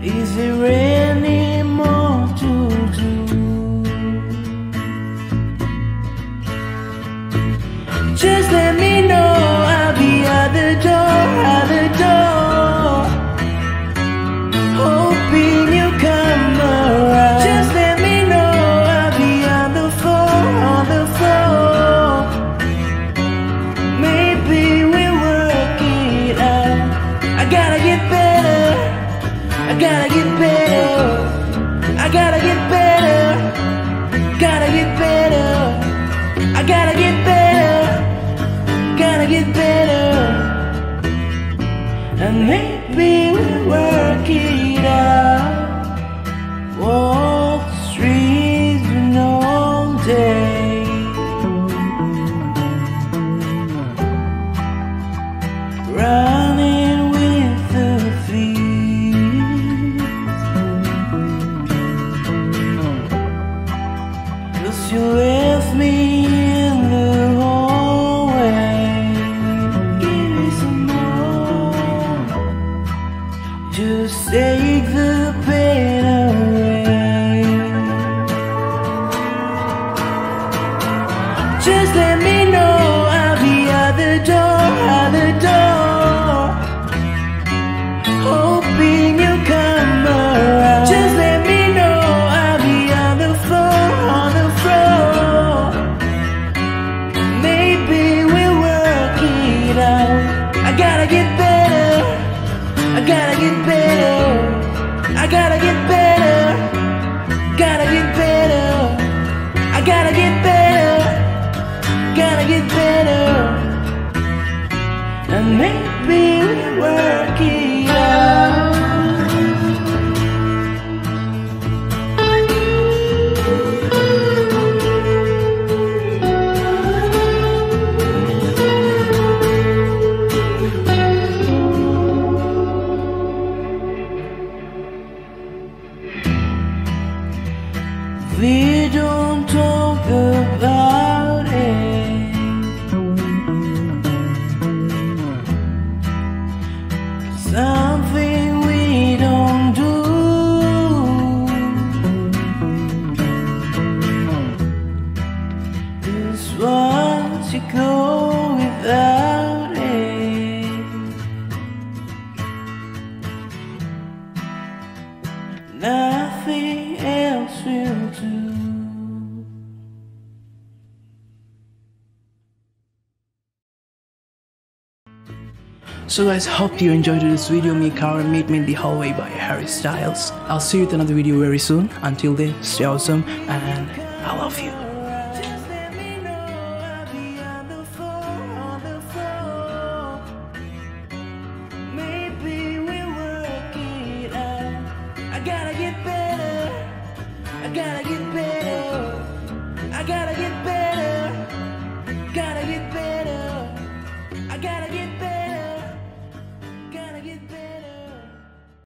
Is there any more to do? Just let me know gotta get better. I gotta get better. Gotta get better. I gotta get better. Gotta get better. And maybe we'll work it out. Cause you left me in the hallway. Give me some more. Just take the pain away. Just let me know gotta get better. I gotta get better. Gotta get better. I gotta get better. Gotta get better. And maybe we'll work We don't talk about it. Something we don't do. Is once you go without So guys, hope you enjoyed this video. Me, Karen, Meet Me in the Hallway by Harry Styles. I'll see you with another video very soon. Until then, stay awesome and I love you. I gotta get better. I gotta get